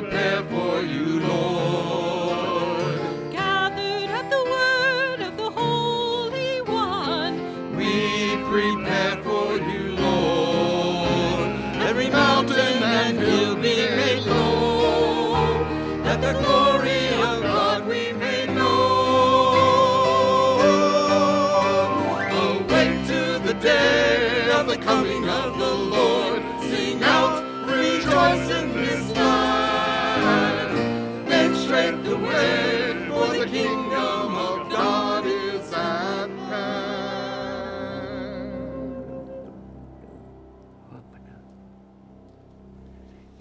prepare for you, Lord.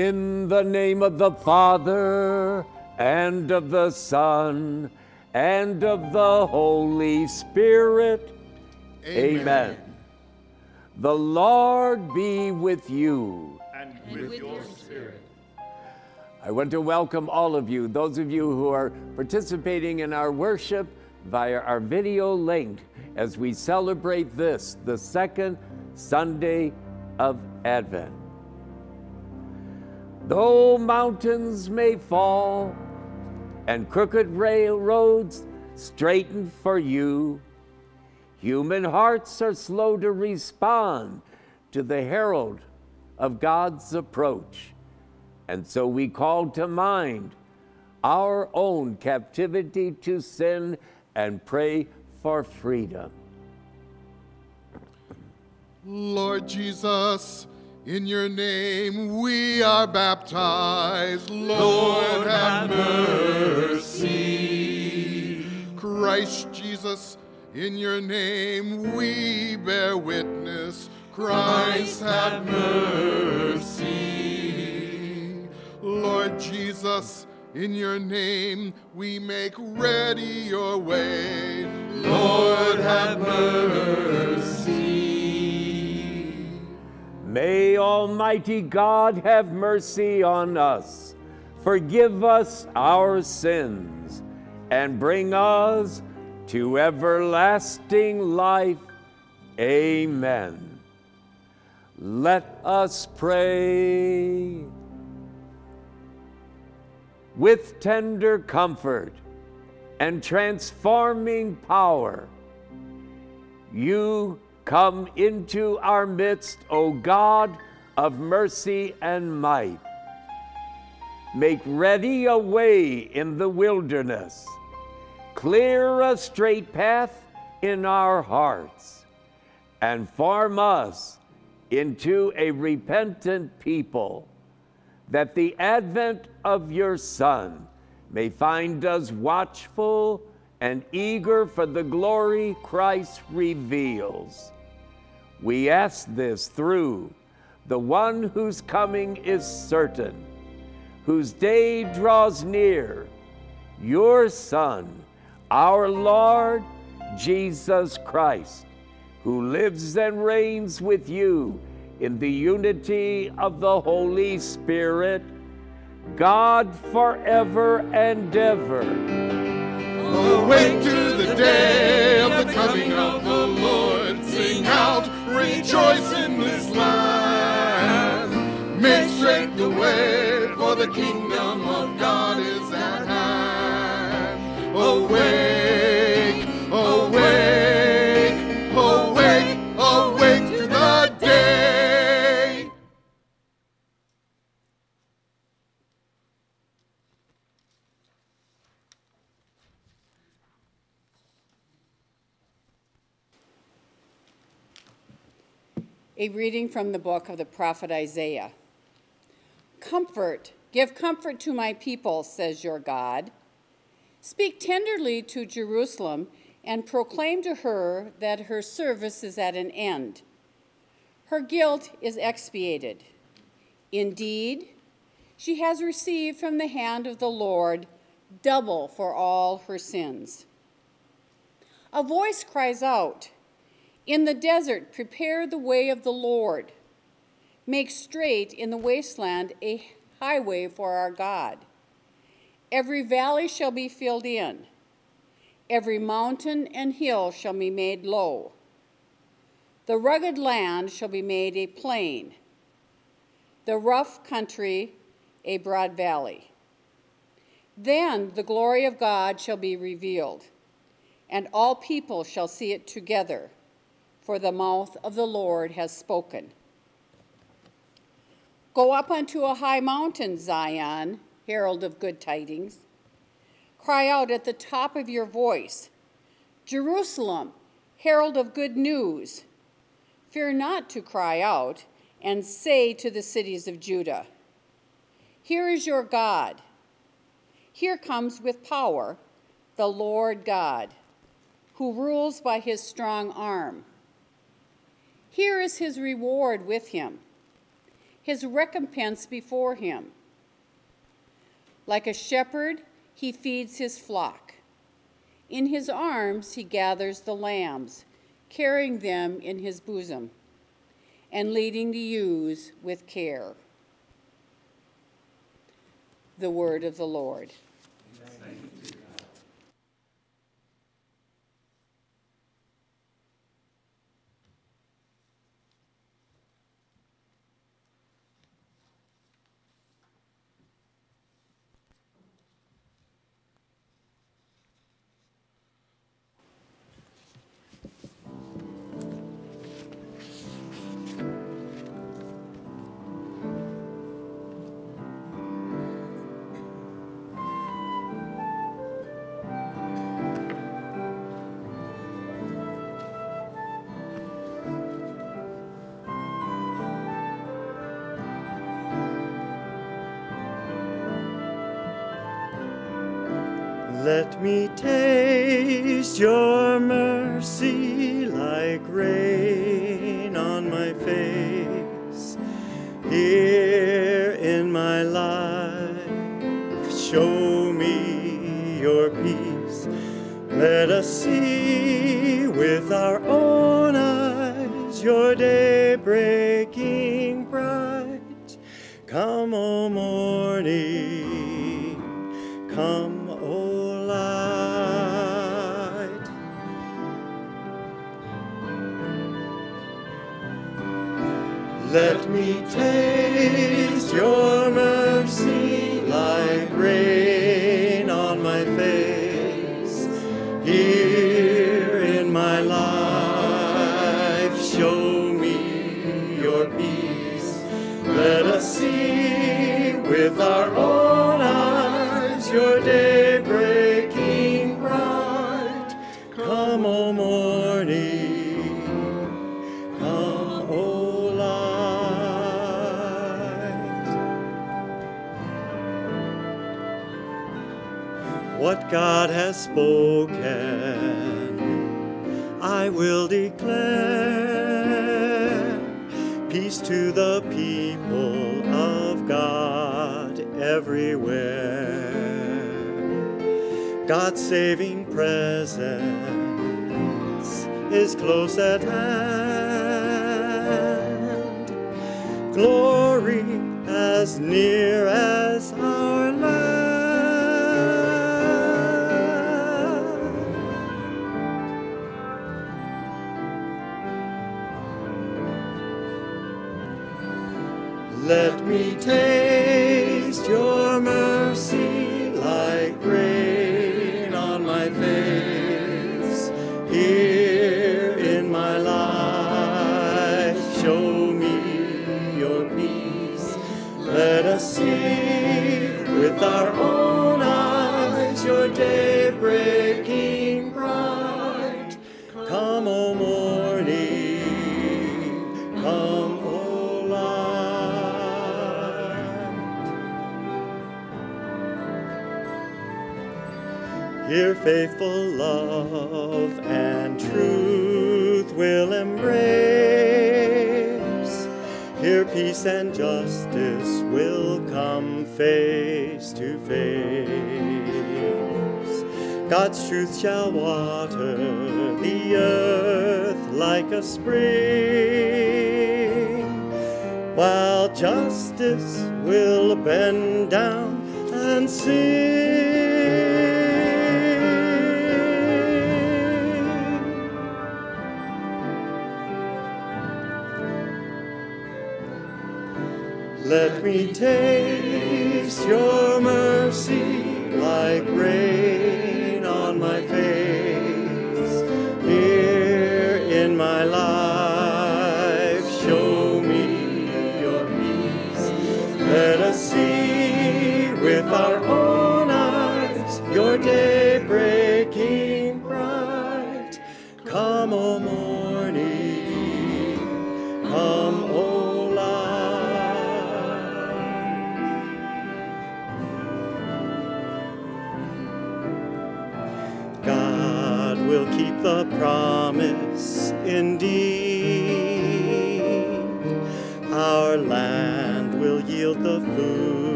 In the name of the Father, and of the Son, and of the Holy Spirit. Amen. The Lord be with you. and with your spirit. I want to welcome all of you, those of you who are participating in our worship via our video link as we celebrate this, the second Sunday of Advent. Though mountains may fall and crooked railroads straighten for you, human hearts are slow to respond to the herald of God's approach. And so we call to mind our own captivity to sin and pray for freedom. Lord Jesus, in your name we are baptized. Lord, have mercy. Christ Jesus, in your name we bear witness. Christ, have mercy. Lord Jesus, in your name we make ready your way. Lord, have mercy. May Almighty God have mercy on us, forgive us our sins, and bring us to everlasting life. Amen. Let us pray. With tender comfort and transforming power, you come into our midst, O God of mercy and might. Make ready a way in the wilderness, clear a straight path in our hearts, and form us into a repentant people, that the advent of your Son may find us watchful and eager for the glory Christ reveals. We ask this through the one whose coming is certain, whose day draws near, your Son, our Lord Jesus Christ, who lives and reigns with you in the unity of the Holy Spirit, God forever and ever. Awake to the day of the coming of the Lord. Sing out, rejoice in this land. Make straight the way, for the kingdom of God A reading from the book of the prophet Isaiah. Comfort, give comfort to my people, says your God. Speak tenderly to Jerusalem and proclaim to her that her service is at an end. Her guilt is expiated. Indeed, she has received from the hand of the Lord double for all her sins. A voice cries out, in the desert, prepare the way of the Lord. Make straight in the wasteland a highway for our God. Every valley shall be filled in, every mountain and hill shall be made low. The rugged land shall be made a plain, the rough country a broad valley. Then the glory of God shall be revealed, and all people shall see it together for the mouth of the Lord has spoken. Go up unto a high mountain, Zion, herald of good tidings. Cry out at the top of your voice, Jerusalem, herald of good news. Fear not to cry out and say to the cities of Judah, Here is your God. Here comes with power the Lord God, who rules by his strong arm. Here is his reward with him, his recompense before him. Like a shepherd, he feeds his flock. In his arms, he gathers the lambs, carrying them in his bosom, and leading the ewes with care. The word of the Lord. With our own eyes your day breaking bright. Come, O morning, come, O light. What God has spoken, I will declare. Peace to the saving presence is close at hand. Glory as near as Here peace and justice will come face to face. God's truth shall water the earth like a spring, while justice will bend down and sing. Let me taste your mercy like rain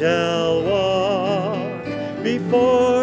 shall walk before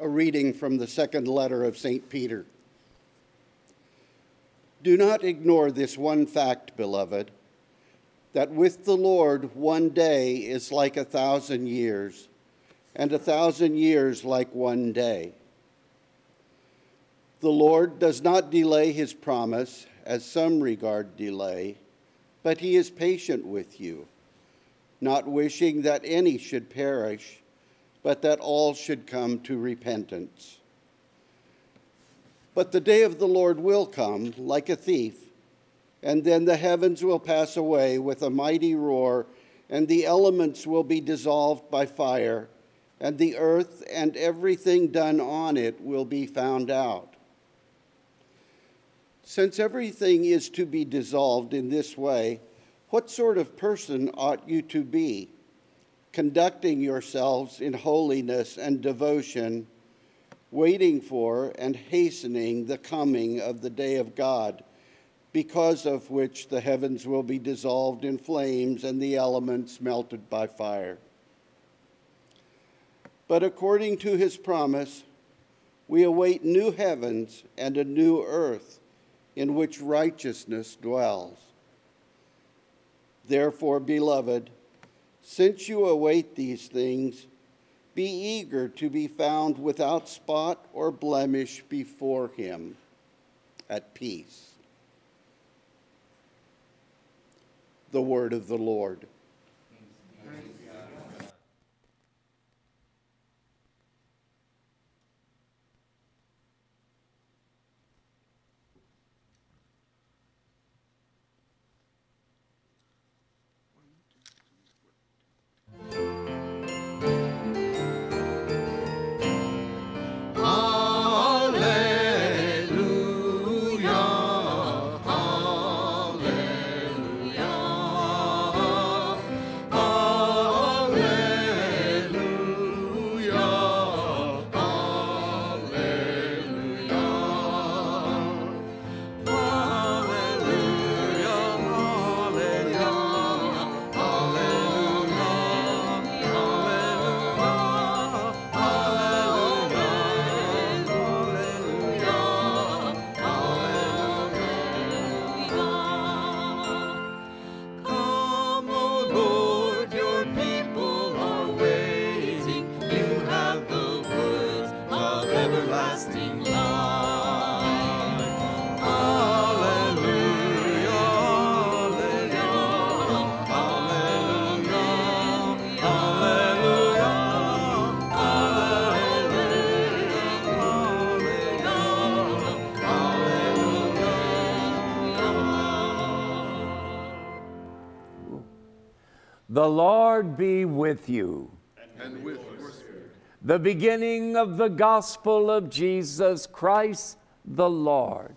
A reading from the second letter of St. Peter. Do not ignore this one fact, beloved, that with the Lord one day is like a thousand years, and a thousand years like one day. The Lord does not delay his promise, as some regard delay, but he is patient with you, not wishing that any should perish, but that all should come to repentance. But the day of the Lord will come like a thief, and then the heavens will pass away with a mighty roar, and the elements will be dissolved by fire, and the earth and everything done on it will be found out. Since everything is to be dissolved in this way, what sort of person ought you to be, conducting yourselves in holiness and devotion, waiting for and hastening the coming of the day of God, because of which the heavens will be dissolved in flames and the elements melted by fire? But according to his promise, we await new heavens and a new earth in which righteousness dwells. Therefore, beloved, since you await these things, be eager to be found without spot or blemish before him at peace. The word of the Lord. The Lord be with you. And with your spirit. The beginning of the gospel of Jesus Christ the Lord.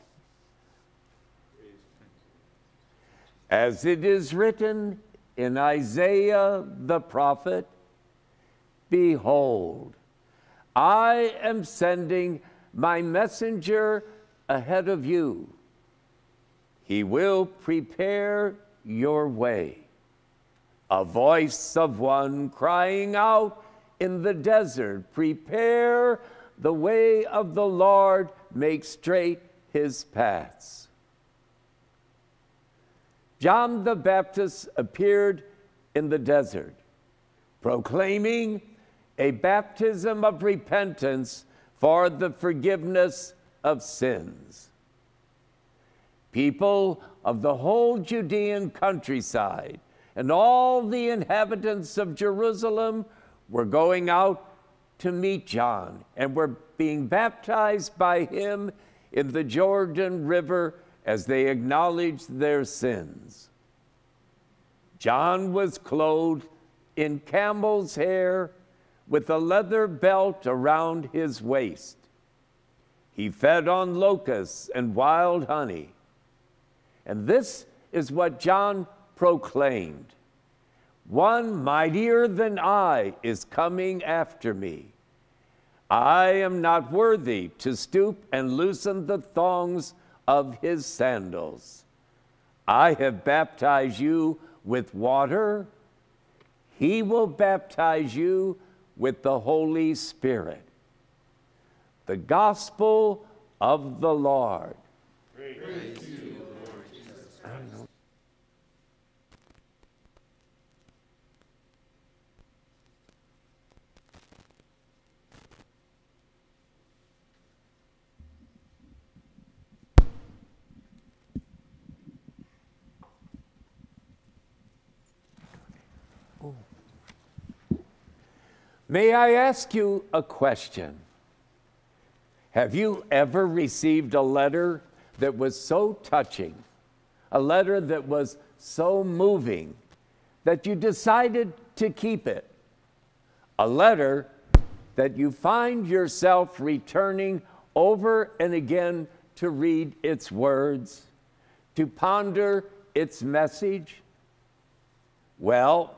As it is written in Isaiah the prophet Behold, I am sending my messenger ahead of you. He will prepare your way. A voice of one crying out in the desert, Prepare the way of the Lord, make straight his paths. John the Baptist appeared in the desert, proclaiming a baptism of repentance for the forgiveness of sins. People of the whole Judean countryside and all the inhabitants of Jerusalem were going out to meet John and were being baptized by him in the Jordan River as they acknowledged their sins. John was clothed in camel's hair with a leather belt around his waist. He fed on locusts and wild honey. And this is what John proclaimed One mightier than I is coming after me. I am not worthy to stoop and loosen the thongs of his sandals. I have baptized you with water. He will baptize you with the Holy Spirit. The gospel of the Lord. Praise you, Lord Jesus Christ. May I ask you a question? Have you ever received a letter that was so touching, a letter that was so moving, that you decided to keep it? A letter that you find yourself returning over and again to read its words, to ponder its message? Well,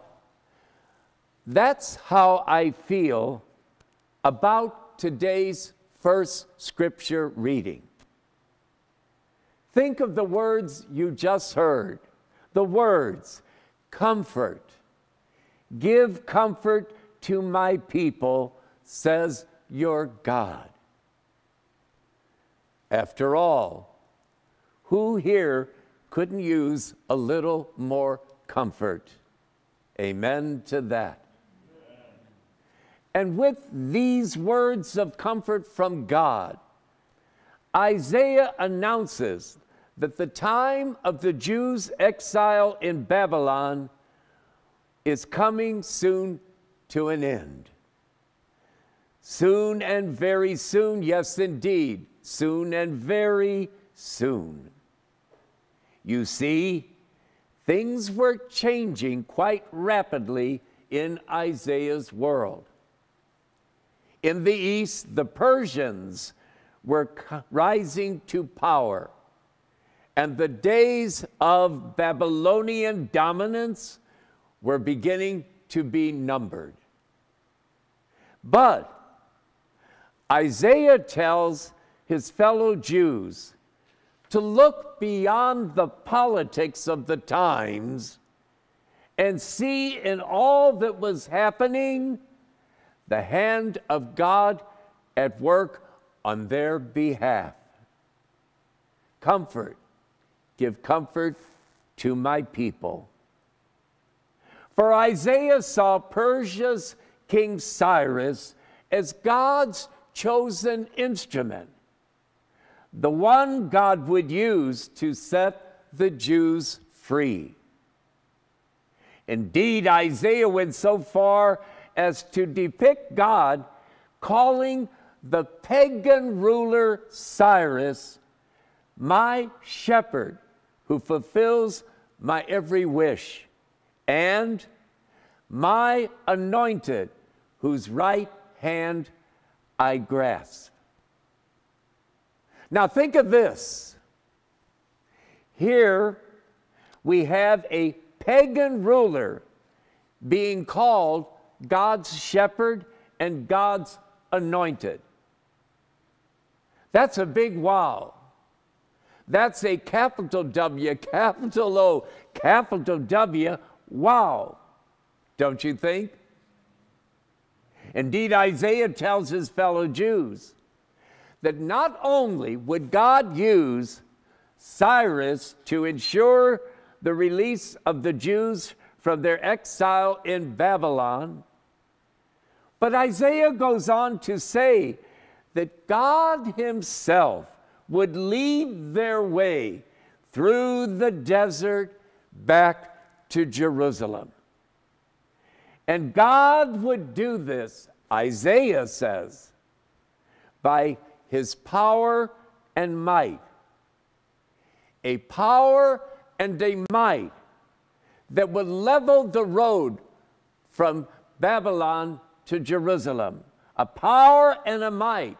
that's how I feel about today's first scripture reading. Think of the words you just heard the words, comfort. Give comfort to my people, says your God. After all, who here couldn't use a little more comfort? Amen to that. And with these words of comfort from God, Isaiah announces that the time of the Jews' exile in Babylon is coming soon to an end. Soon and very soon, yes, indeed, soon and very soon. You see, things were changing quite rapidly in Isaiah's world. In the east, the Persians were rising to power, and the days of Babylonian dominance were beginning to be numbered. But Isaiah tells his fellow Jews to look beyond the politics of the times and see in all that was happening the hand of God at work on their behalf. Comfort, give comfort to my people. For Isaiah saw Persia's King Cyrus as God's chosen instrument, the one God would use to set the Jews free. Indeed, Isaiah went so far as to depict God calling the pagan ruler Cyrus my shepherd who fulfills my every wish, and my anointed, whose right hand I grasp. Now, think of this. Here we have a pagan ruler being called God's shepherd and God's anointed. That's a big wow. That's a capital W, capital O, capital W, wow. Don't you think? Indeed, Isaiah tells his fellow Jews that not only would God use Cyrus to ensure the release of the Jews from their exile in Babylon, but Isaiah goes on to say that God Himself would lead their way through the desert back to Jerusalem. And God would do this, Isaiah says, by his power and might. A power and a might that would level the road from Babylon to Jerusalem. A power and a might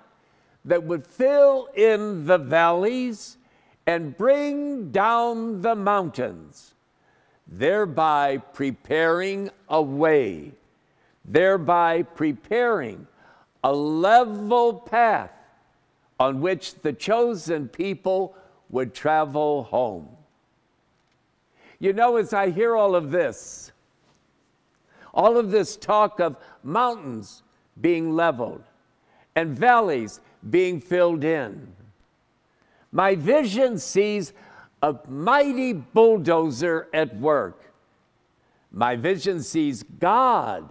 that would fill in the valleys and bring down the mountains, thereby preparing a way, thereby preparing a level path on which the chosen people would travel home. You know, as I hear all of this, all of this talk of mountains being leveled and valleys being filled in. My vision sees a mighty bulldozer at work. My vision sees God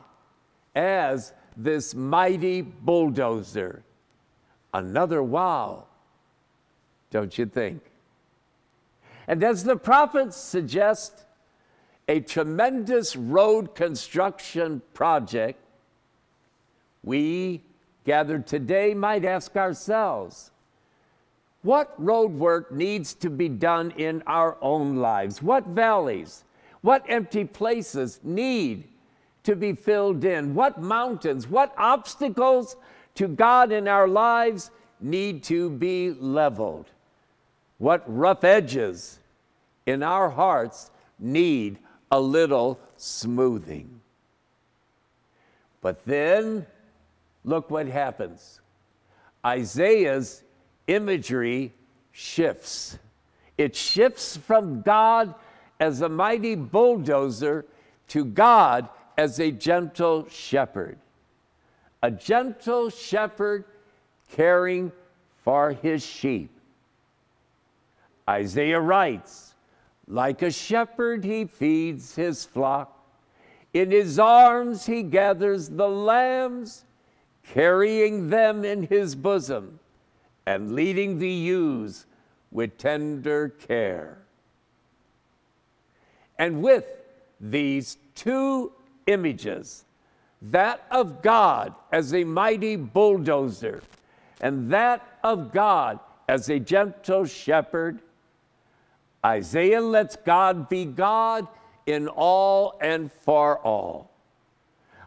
as this mighty bulldozer. Another wow, don't you think? And as the prophets suggest, a tremendous road construction project, we gathered today might ask ourselves what road work needs to be done in our own lives? What valleys, what empty places need to be filled in? What mountains, what obstacles to God in our lives need to be leveled? What rough edges in our hearts need a little smoothing? But then look what happens. Isaiah's imagery shifts. It shifts from God as a mighty bulldozer to God as a gentle shepherd. A gentle shepherd caring for his sheep. Isaiah writes, like a shepherd, he feeds his flock. In his arms, he gathers the lambs carrying them in his bosom and leading the ewes with tender care. And with these two images, that of God as a mighty bulldozer, and that of God as a gentle shepherd, Isaiah lets God be God in all and for all.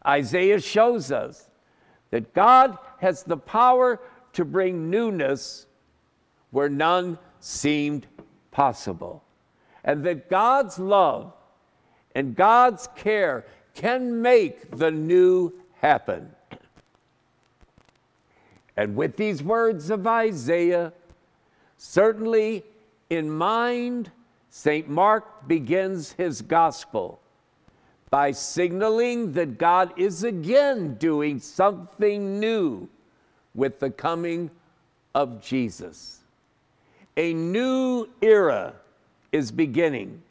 Isaiah shows us that God has the power to bring newness where none seemed possible, and that God's love and God's care can make the new happen. And with these words of Isaiah, certainly in mind, St. Mark begins his gospel by signaling that God is again doing something new with the coming of Jesus. A new era is beginning,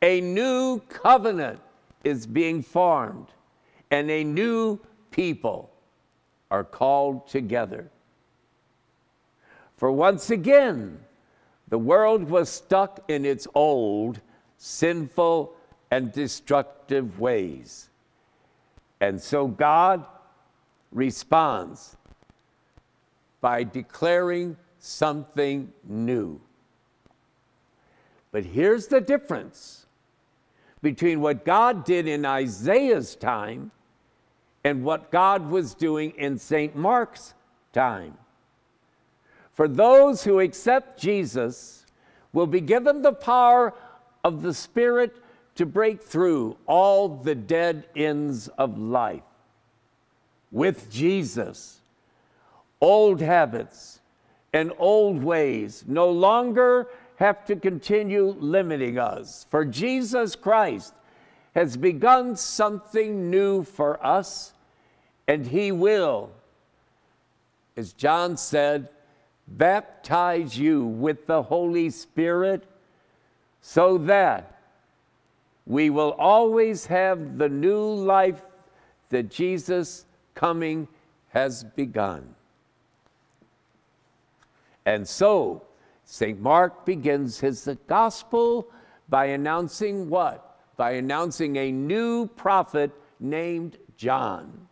a new covenant is being formed, and a new people are called together. For once again, the world was stuck in its old, sinful, and destructive ways. And so God responds by declaring something new. But here's the difference between what God did in Isaiah's time and what God was doing in St. Mark's time. For those who accept Jesus will be given the power of the Spirit to break through all the dead ends of life. With Jesus, old habits and old ways no longer have to continue limiting us. For Jesus Christ has begun something new for us, and He will, as John said, baptize you with the Holy Spirit so that we will always have the new life that Jesus coming has begun. And so, St. Mark begins his gospel by announcing what? By announcing a new prophet named John,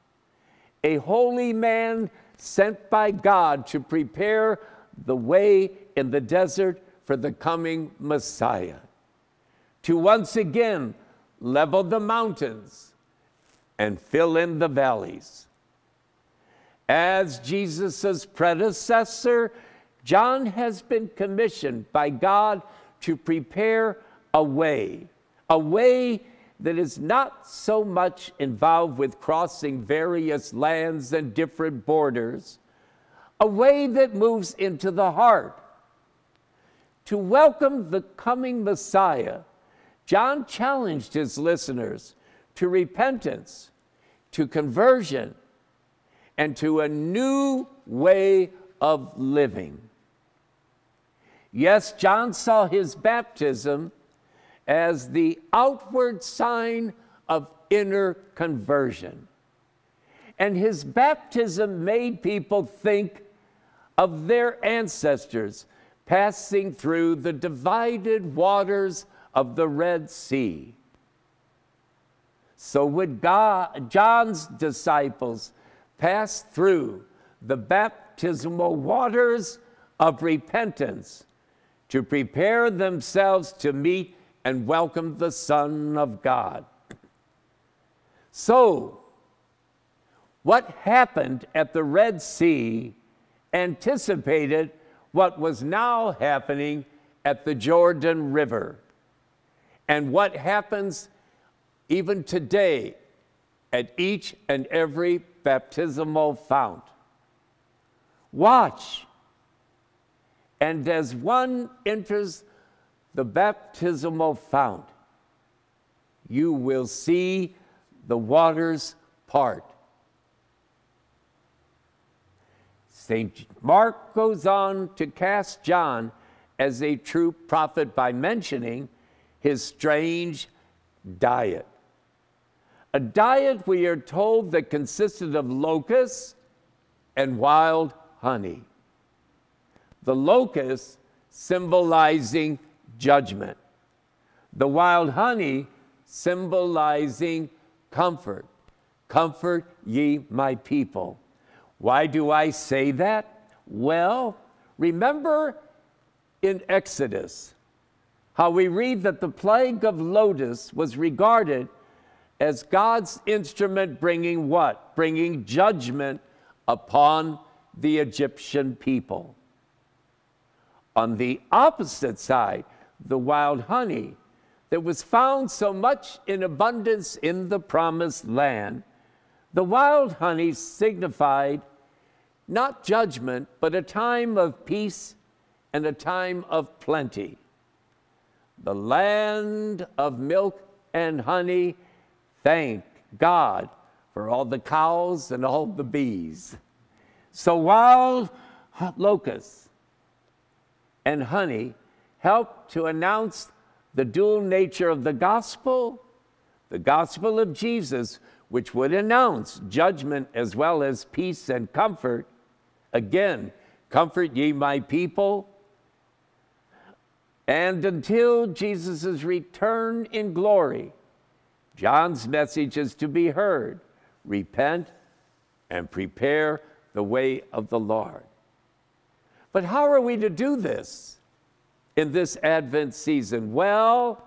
a holy man sent by God to prepare the way in the desert for the coming Messiah, to once again level the mountains and fill in the valleys. As Jesus' predecessor, John has been commissioned by God to prepare a way, a way that is not so much involved with crossing various lands and different borders, a way that moves into the heart. To welcome the coming Messiah, John challenged his listeners to repentance, to conversion, and to a new way of living. Yes, John saw his baptism as the outward sign of inner conversion. And his baptism made people think of their ancestors passing through the divided waters of the Red Sea. So would God, John's disciples pass through the baptismal waters of repentance to prepare themselves to meet and welcome the Son of God. So, what happened at the Red Sea anticipated what was now happening at the Jordan River. And what happens even today at each and every baptismal fount. Watch and as one enters the baptismal fount, you will see the waters part. St. Mark goes on to cast John as a true prophet by mentioning his strange diet. A diet, we are told, that consisted of locusts and wild honey the locust symbolizing judgment, the wild honey symbolizing comfort. Comfort ye my people. Why do I say that? Well, remember in Exodus how we read that the plague of locusts was regarded as God's instrument bringing what? Bringing judgment upon the Egyptian people. On the opposite side, the wild honey that was found so much in abundance in the promised land, the wild honey signified not judgment, but a time of peace and a time of plenty. The land of milk and honey, thank God for all the cows and all the bees. So wild locusts and honey help to announce the dual nature of the gospel, the gospel of Jesus, which would announce judgment as well as peace and comfort. Again, comfort ye my people. And until Jesus' return in glory, John's message is to be heard repent and prepare the way of the Lord. But how are we to do this in this Advent season? Well,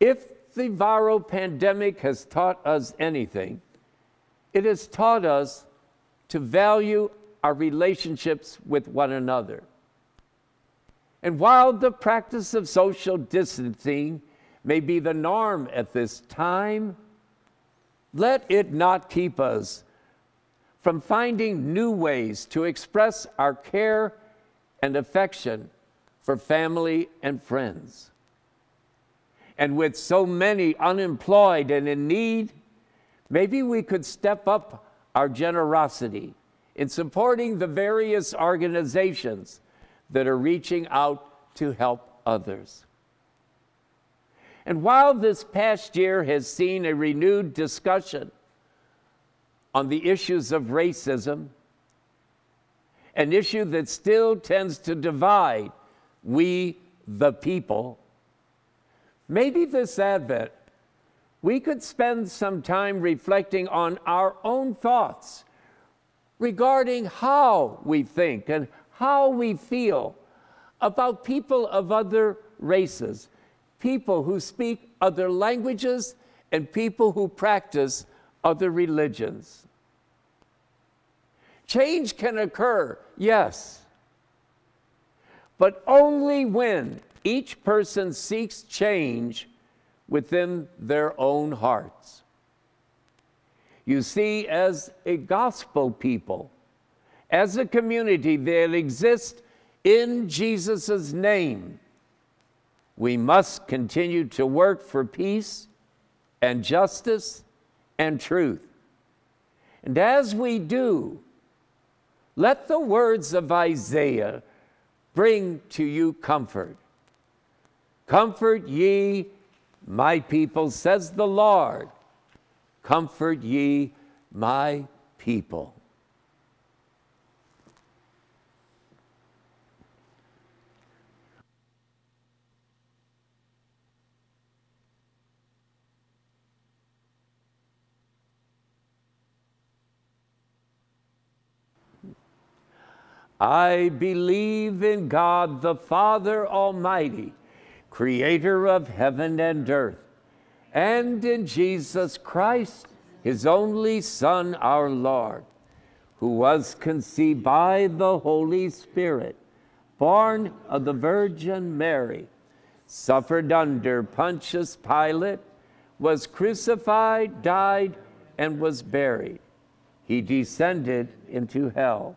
If the viral pandemic has taught us anything, it has taught us to value our relationships with one another. And while the practice of social distancing may be the norm at this time, let it not keep us from finding new ways to express our care and affection for family and friends. And with so many unemployed and in need, maybe we could step up our generosity in supporting the various organizations that are reaching out to help others. And while this past year has seen a renewed discussion on the issues of racism, an issue that still tends to divide we, the people, maybe this Advent we could spend some time reflecting on our own thoughts regarding how we think and how we feel about people of other races, people who speak other languages, and people who practice other religions. Change can occur, yes, but only when each person seeks change within their own hearts. You see, as a gospel people, as a community that exists in Jesus' name, we must continue to work for peace and justice and truth. And as we do, let the words of Isaiah bring to you comfort. Comfort ye my people, says the Lord. Comfort ye my people. I believe in God the Father Almighty, creator of heaven and earth, and in Jesus Christ, his only Son, our Lord, who was conceived by the Holy Spirit, born of the Virgin Mary, suffered under Pontius Pilate, was crucified, died, and was buried. He descended into hell.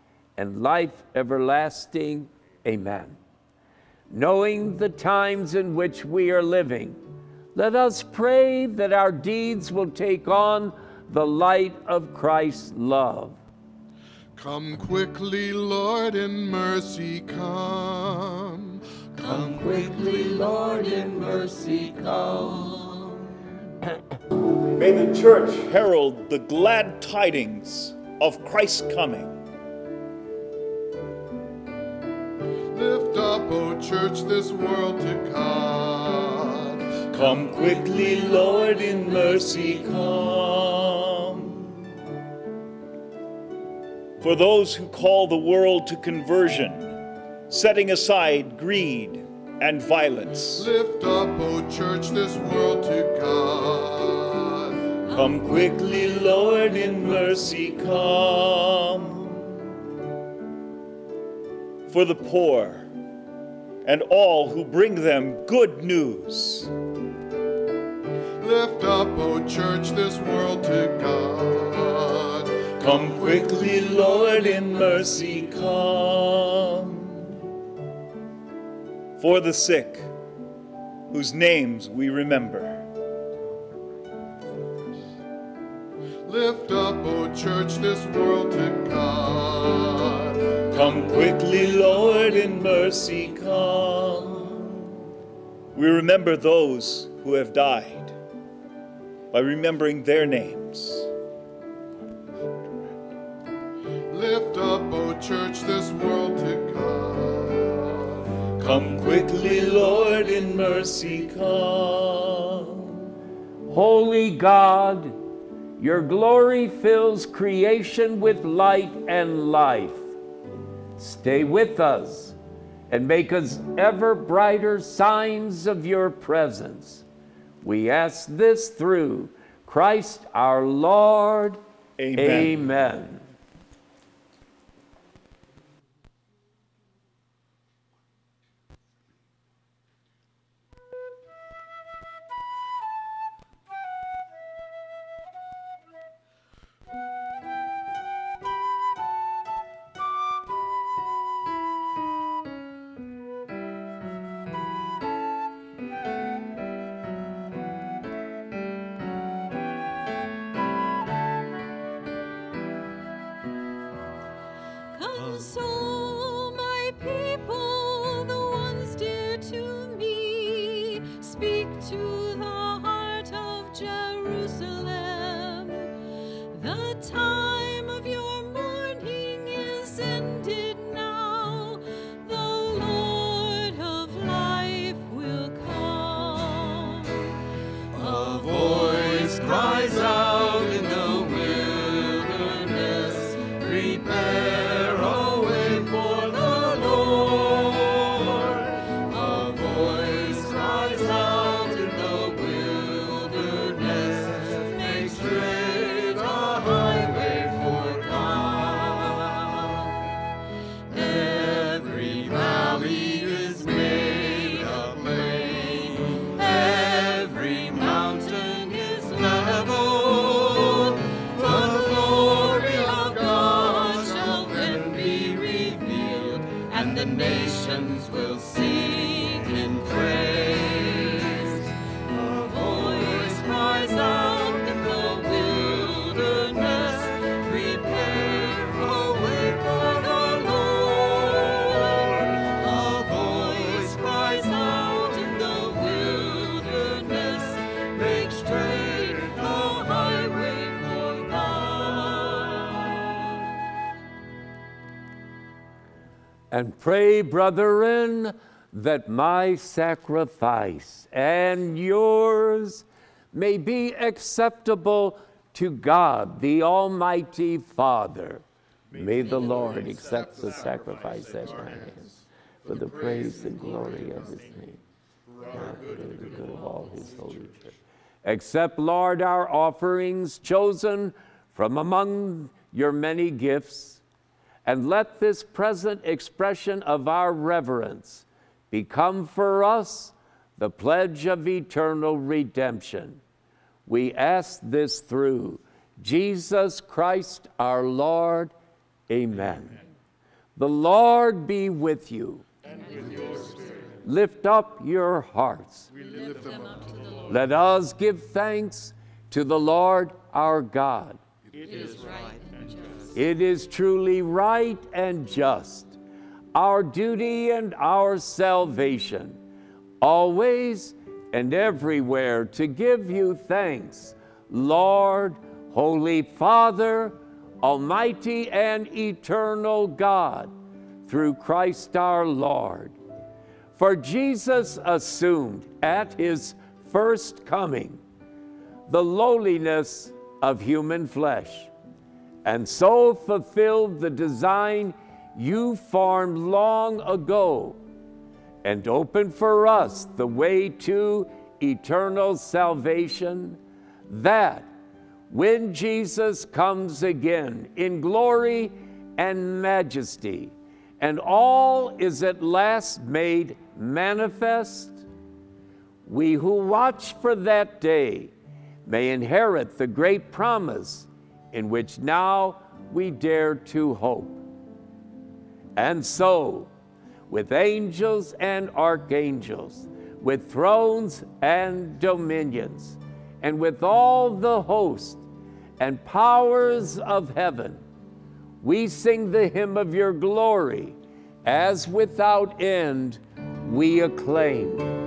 and life everlasting. Amen. Knowing the times in which we are living, let us pray that our deeds will take on the light of Christ's love. Come quickly, Lord, in mercy come. Come quickly, Lord, in mercy come. May the church herald the glad tidings of Christ's coming. Lift up, O church, this world to God. Come quickly, Lord, in mercy come. For those who call the world to conversion, setting aside greed and violence. Lift up, O church, this world to God. Come quickly, Lord, in mercy come for the poor and all who bring them good news. Lift up, O church, this world to God. Come quickly, Lord, in mercy come. For the sick, whose names we remember. Lift up, O church, this world to God. Come quickly, Lord, in mercy come. We remember those who have died by remembering their names. Lift up, O church, this world to God. Come quickly, Lord, in mercy come. Holy God, your glory fills creation with light and life. Stay with us and make us ever brighter signs of your presence. We ask this through Christ our Lord. Amen. Amen. Pray, brethren, that my sacrifice and yours may be acceptable to God, the Almighty Father. May the Lord accept the sacrifice at my hands. for the praise and glory of his name, and for the good of all his holy church. Accept, Lord, our offerings chosen from among your many gifts, and let this present expression of our reverence become for us the pledge of eternal redemption. We ask this through Jesus Christ our Lord. Amen. The Lord be with you. Lift up your hearts. Let us give thanks to the Lord our God. It is truly right and just, our duty and our salvation, always and everywhere to give you thanks, Lord, Holy Father, Almighty and eternal God, through Christ our Lord. For Jesus assumed at his first coming the lowliness of human flesh, and so fulfilled the design you formed long ago, and opened for us the way to eternal salvation, that when Jesus comes again in glory and majesty, and all is at last made manifest, we who watch for that day may inherit the great promise in which now we dare to hope. And so, with angels and archangels, with thrones and dominions, and with all the host and powers of heaven, we sing the hymn of your glory, as without end we acclaim.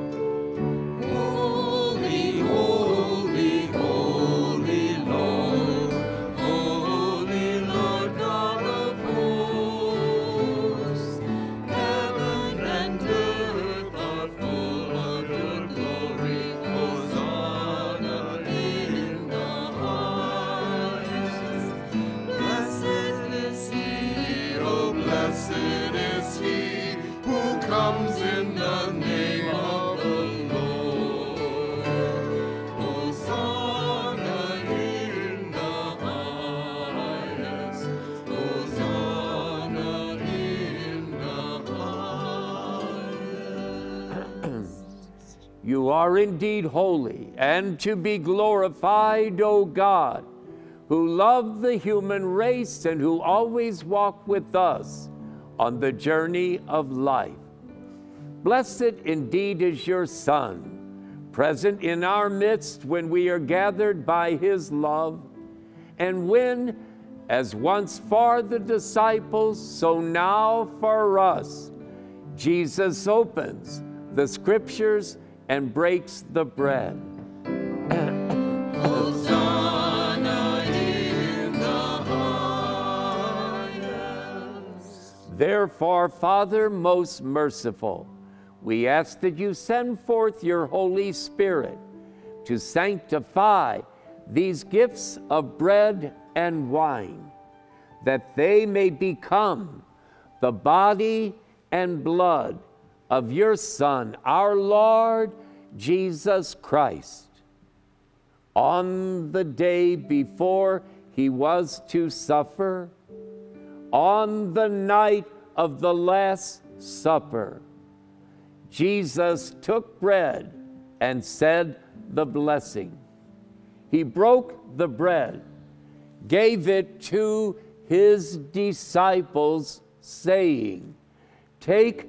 Are indeed holy, and to be glorified, O God, who love the human race and who always walk with us on the journey of life. Blessed indeed is your Son, present in our midst when we are gathered by his love, and when, as once for the disciples, so now for us, Jesus opens the scriptures and breaks the bread. Therefore, Father most merciful, we ask that you send forth your Holy Spirit to sanctify these gifts of bread and wine, that they may become the body and blood of your Son, our Lord Jesus Christ. On the day before he was to suffer, on the night of the Last Supper, Jesus took bread and said the blessing. He broke the bread, gave it to his disciples, saying, Take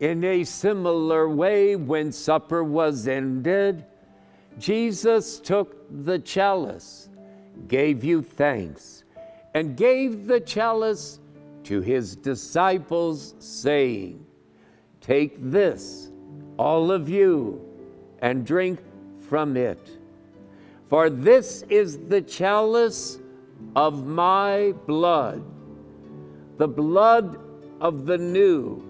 In a similar way, when supper was ended, Jesus took the chalice, gave you thanks, and gave the chalice to his disciples, saying, Take this, all of you, and drink from it. For this is the chalice of my blood, the blood of the new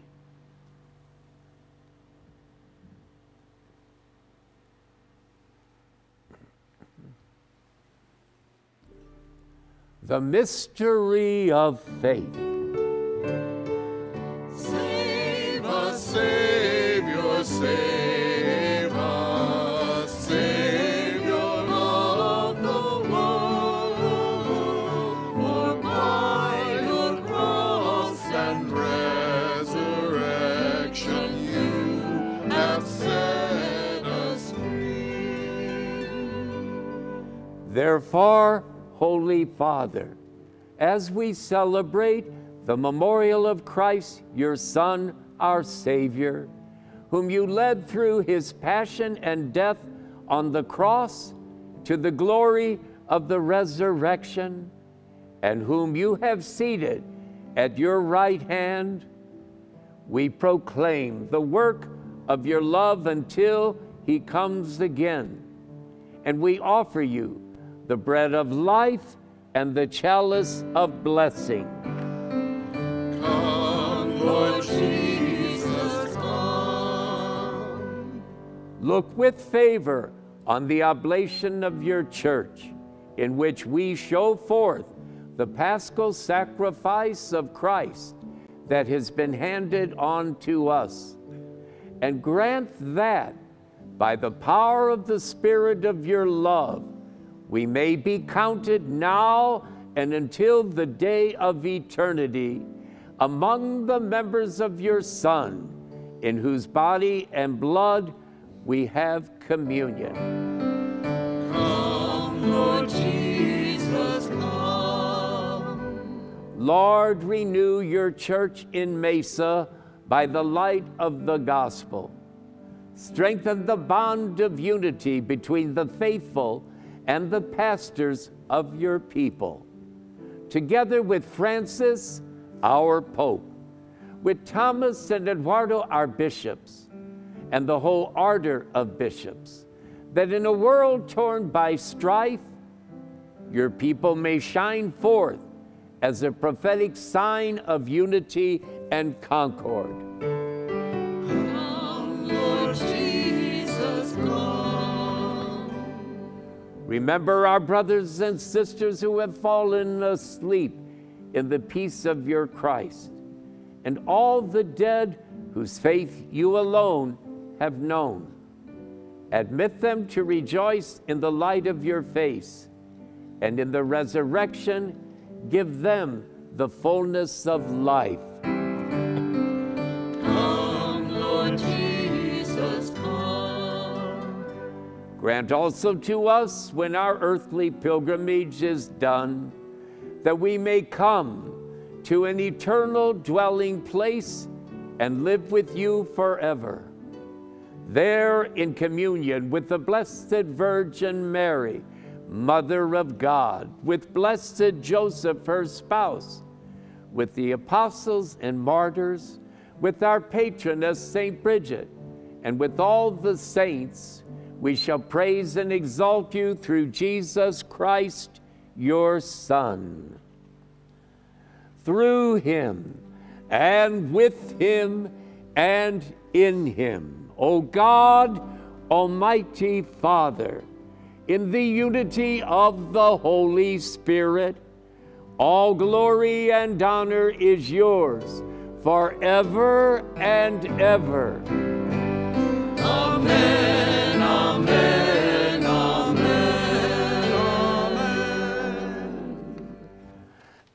The mystery of faith. Save us, Savior, save us, Savior of the world. For by your cross and resurrection you have set us free. Therefore, Holy Father, as we celebrate the memorial of Christ, your Son, our Savior, whom you led through his passion and death on the cross to the glory of the resurrection, and whom you have seated at your right hand, we proclaim the work of your love until he comes again. And we offer you the bread of life and the chalice of blessing. Come, Lord Jesus, come. Look with favor on the oblation of your church, in which we show forth the paschal sacrifice of Christ that has been handed on to us. And grant that by the power of the Spirit of your love, we may be counted now and until the day of eternity among the members of your Son, in whose body and blood we have communion. Come, Lord Jesus, come. Lord, renew your church in Mesa by the light of the gospel. Strengthen the bond of unity between the faithful and the pastors of your people. together with Francis, our Pope, with Thomas and Eduardo, our bishops, and the whole order of bishops, that in a world torn by strife, your people may shine forth as a prophetic sign of unity and concord. Remember our brothers and sisters who have fallen asleep in the peace of your Christ, and all the dead whose faith you alone have known. Admit them to rejoice in the light of your face, and in the resurrection, give them the fullness of life. Grant also to us, when our earthly pilgrimage is done, that we may come to an eternal dwelling place and live with you forever. There, in communion with the Blessed Virgin Mary, Mother of God, with blessed Joseph, her spouse, with the apostles and martyrs, with our patroness, St. Bridget, and with all the saints, we shall praise and exalt you through Jesus Christ, your Son. Through him, and with him, and in him, O God, Almighty Father, in the unity of the Holy Spirit, all glory and honor is yours forever and ever. Amen,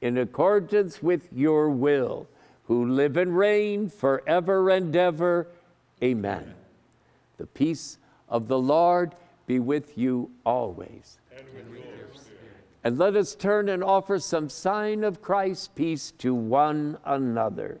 in accordance with your will, who live and reign forever and ever. Amen. The peace of the Lord be with you always. And let us turn and offer some sign of Christ's peace to one another.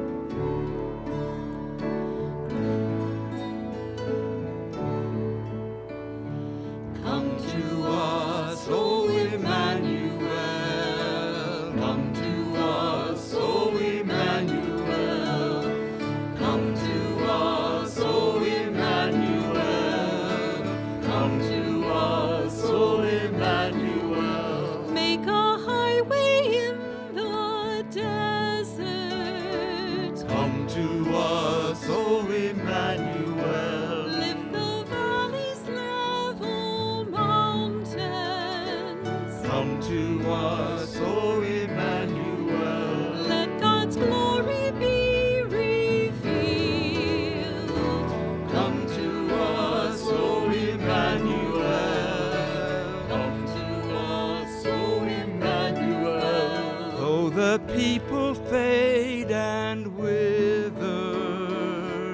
The people fade and wither,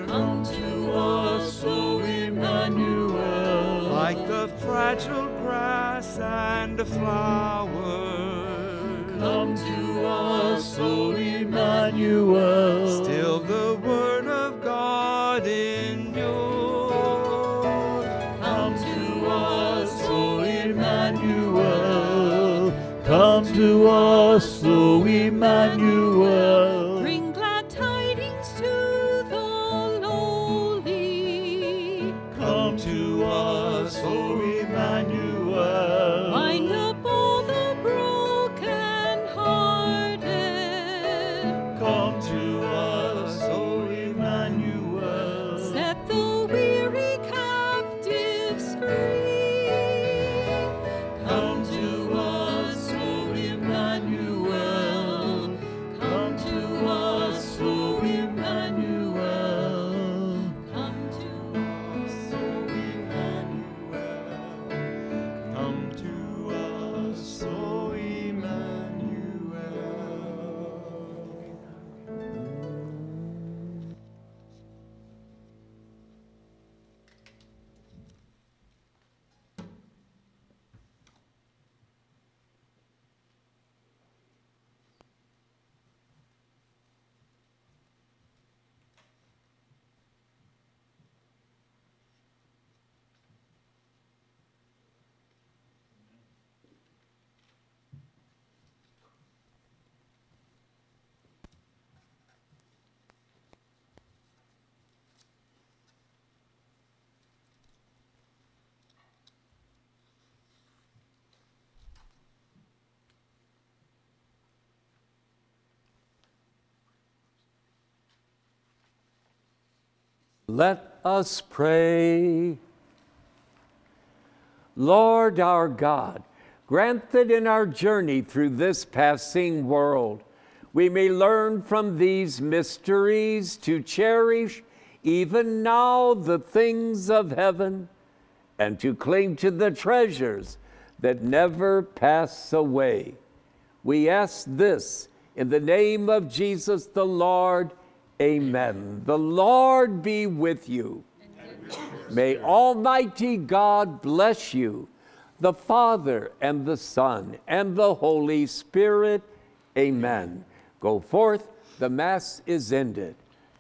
come to us, O Emmanuel. Like the fragile grass and flower, come to us, O Emmanuel. Us, Emmanuel. Let us pray. Lord our God, grant that in our journey through this passing world, we may learn from these mysteries to cherish even now the things of heaven and to cling to the treasures that never pass away. We ask this in the name of Jesus the Lord. Amen. The Lord be with you. May Almighty God bless you, the Father and the Son and the Holy Spirit. Amen. Go forth, the Mass is ended.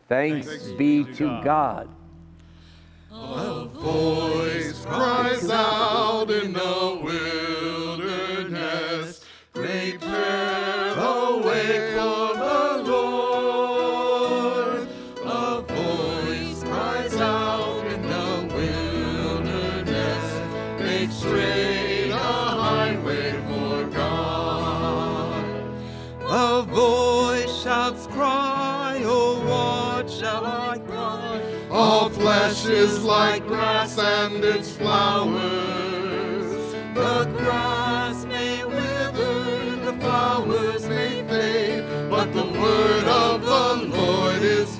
Thanks, be to God. A voice cries out in the wilderness, is like grass and its flowers. The grass may wither, the flowers may fade, But the word of the Lord is